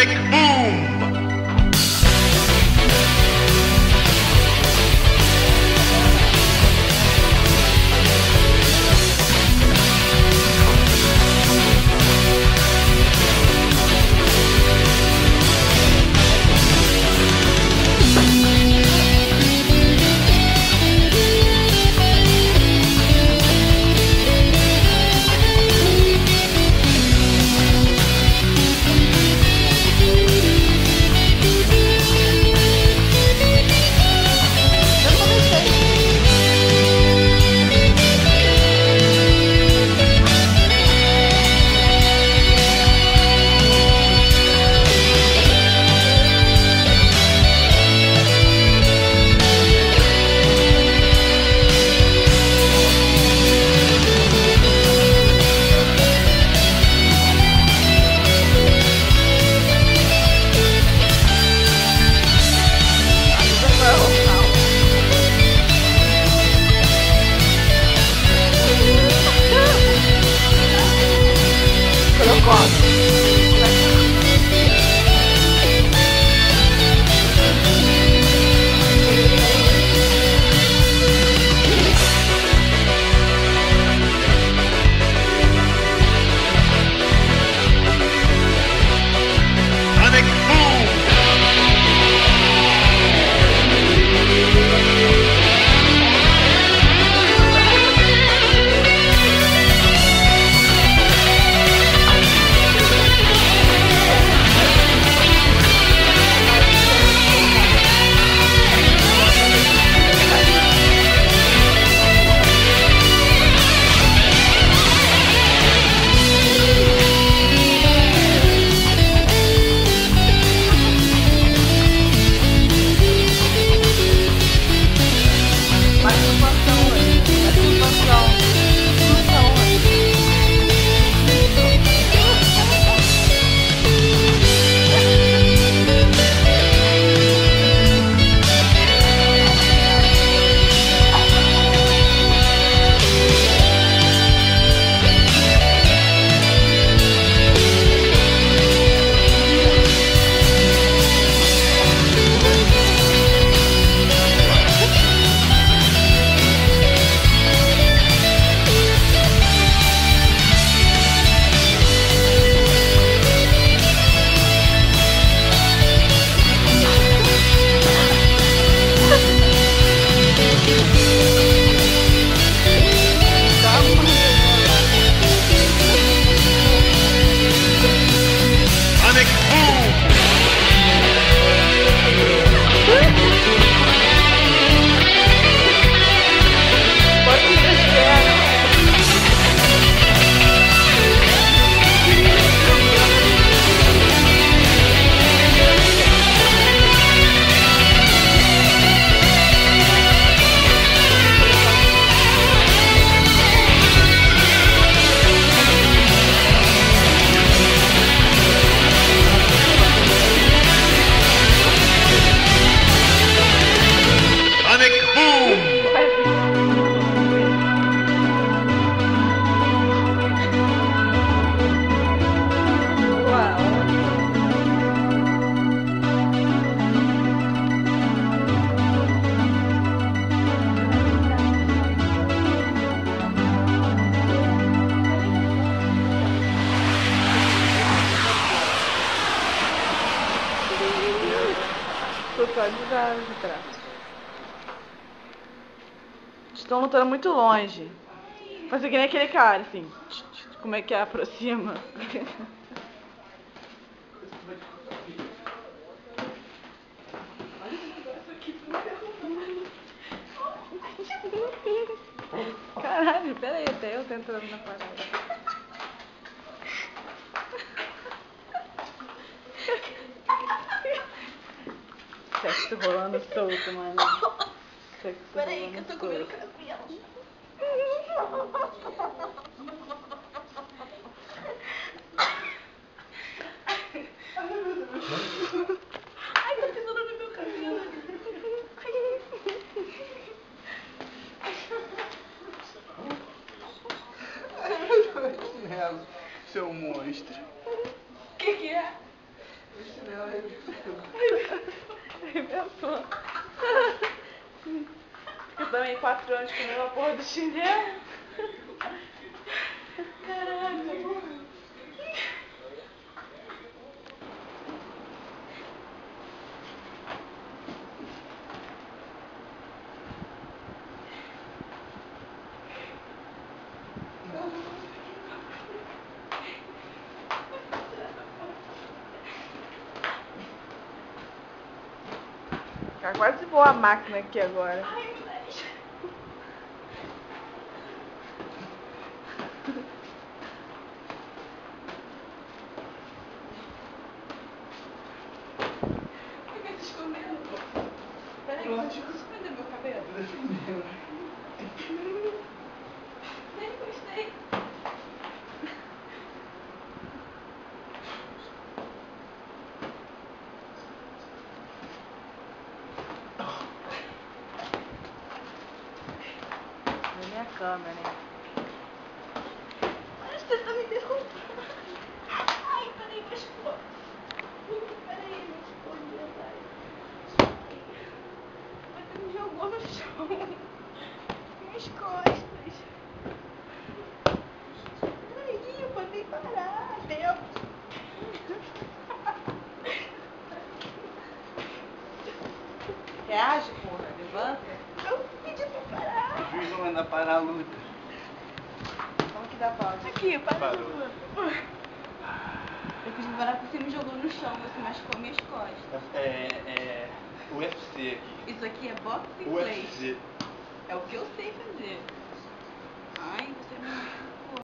Sonic Boom! Tô só de trás, de trás. Estão lutando muito longe. Mas é que nem aquele cara, assim. Como é que é? Aproxima. Caralho, pera aí, até eu tô entrando na parada. Sexo rolando solto, mano. Sexo Peraí, rolando que eu tô comendo caramelo. Ai, tá pisando no meu cabelo. Seu monstro. O que que é? Inventou. Eu também quatro anos comendo a porra do chinelo. Caraca. Cara, quase voou a máquina aqui agora. Eu esconder meu cabelo. Nem gostei. Na minha câmera? Mas você tá me derrubando. semana para a luta. Como que dá pausa? Aqui, para Eu quis lembrar que você me jogou no chão, você machucou minhas costas. É, é... é UFC aqui. Isso aqui é boxe e UFC. É o que eu sei fazer. Ai, você me...